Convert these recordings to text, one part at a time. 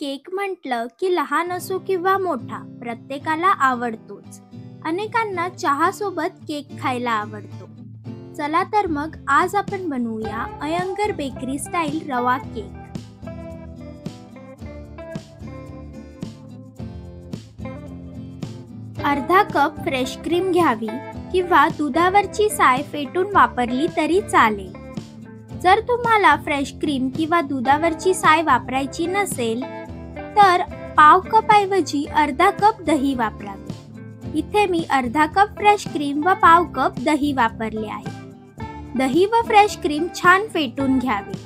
Cake म्हटलं की लहान असो किंवा मोठा प्रत्येकाला आवडतोच. अनेकांना चहा सोबत केक खायला आवडतो. चला तर मग आज आपण बनवूया Iyengar bakery style rava cake. अर्धा कप फ्रेश क्रीम घ्यावी किंवा दुधावरची साय फेटून वापरली तरी चालेल. जर तुम्हाला फ्रेश क्रीम किंवा दुधावरची साय वापरायची नसेल तर पाव कप ऐवजी अर्धा कप दही वापरावे. इथे मी अर्धा कप फ्रेश क्रीम व पाव कप दही वापरले आहे. दही व फ्रेश क्रीम छान फेटून घ्यावे.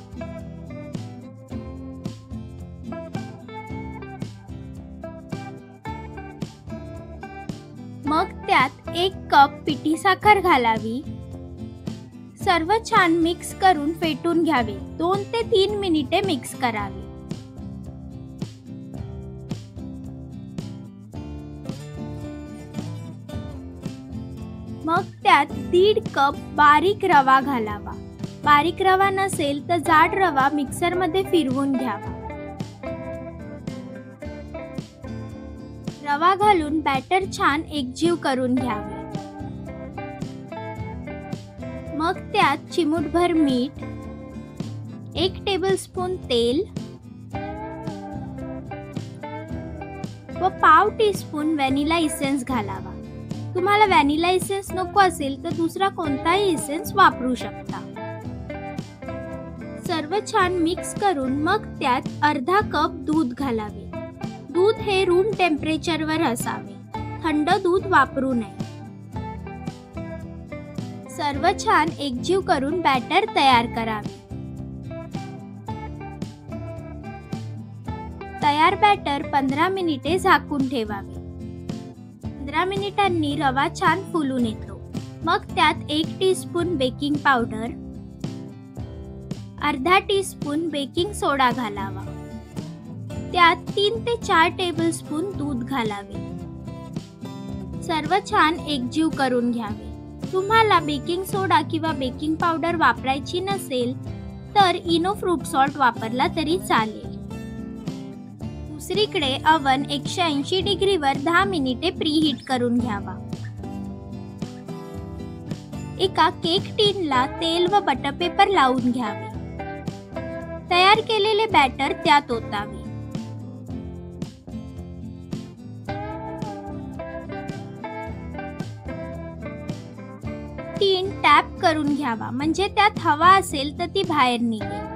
मग त्यात एक कप पिठी साखर घालावी. सर्व छान मिक्स करून फेटून घ्यावे. दोन ते तीन मिनिटे मिक्स करावे. मग त्यात दीड कप बारीक रवा घालावा. बारीक रवा नसेल तर जाड रवा मिक्सरमध्ये फिरवून घ्यावा. रवा घालून बॅटर छान एकजीव करून घ्यावे. मग त्यात चिमूटभर मीठ एक टेबलस्पून तेल व पाव टीस्पून व्हॅनिला इसेन्स घालावा. तुम्हाला व्हॅनिला इसेन्स नको असेल तर दुसरा कोणताही इसेन्स वापरू शकता. सर्व छान मिक्स करून मग त्यात अर्धा कप दूध घालावे. दूध हे रूम टेम्परेचरवर असावे. थंड दूध वापरू नये. सर्व छान एकजीव करून बॅटर तयार करावे. तयार बॅटर पंधरा मिनिटे झाकून ठेवावे. पंधरा मिनिटांनी रवा छान फुलून येतो. मग त्यात एक टीस्पून बेकिंग पावडर अर्धा टीस्पून बेकिंग सोडा घालावा. त्यात तीन ते चार टेबलस्पून दूध घालावे. सर्व छान एकजीव करून घ्यावे. तुम्हाला बेकिंग सोडा किंवा बेकिंग पावडर वापरायची नसेल तर इनो फ्रूट सॉल्ट वापरला तरी चालेल. दुसरीकडे अवन एकशे ऐंशी डिग्रीवर दहा मिनिटे प्रीहीट करून घ्यावा. एका केक टीनला तेल व बटर पेपर लावून घ्यावे. तयार केलेले बॅटर त्यात ओतावे. टीन टॅप करून घ्यावा. म्हणजे त्यात हवा असेल तर ती बाहेर निघेल.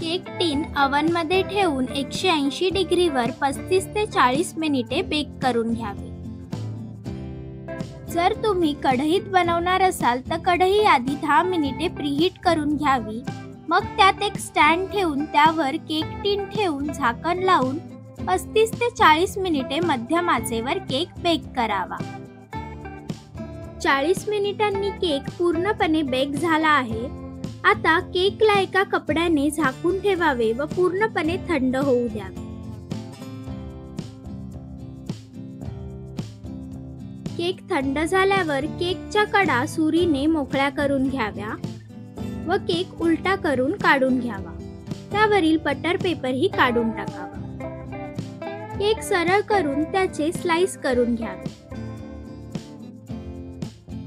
केक टीन अवनमध्ये ठेवून एकशे ऐंशी डिग्रीवर पस्तीस ते चाळीस मिनिटे बेक करून घ्यावे. जर तुम्ही कढईत बनवणार असाल तर कढई आधी दहा मिनिटे प्रीहीट करून घ्यावी. मग त्यात एक स्टँड ठेवून त्यावर केक टीन ठेवून झाकण लावून पस्तीस ते चाळीस मिनिटे मध्यम आचेवर केक बेक करावा. चाळीस मिनिटांनी केक पूर्णपणे बेक झाला आहे. आता केकला एका कपड्याने झाकून ठेवावे व पूर्णपणे थंड होऊ द्यावे. केक थंड झाल्यावर केकच्या कडा सुरीने मोकळ्या करून घ्याव्या व केक उलटा करून काढून घ्यावा. त्यावरील बटर पेपरही काढून टाकावा. केक सरळ करून त्याचे स्लाइस करून घ्यावे.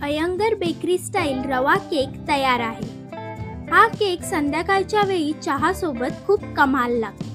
Iyengar bakery style rava cake तयार आहे. हा केक संध्याकाळच्या वेळी चहा सोबत खूप कमाल लागतो.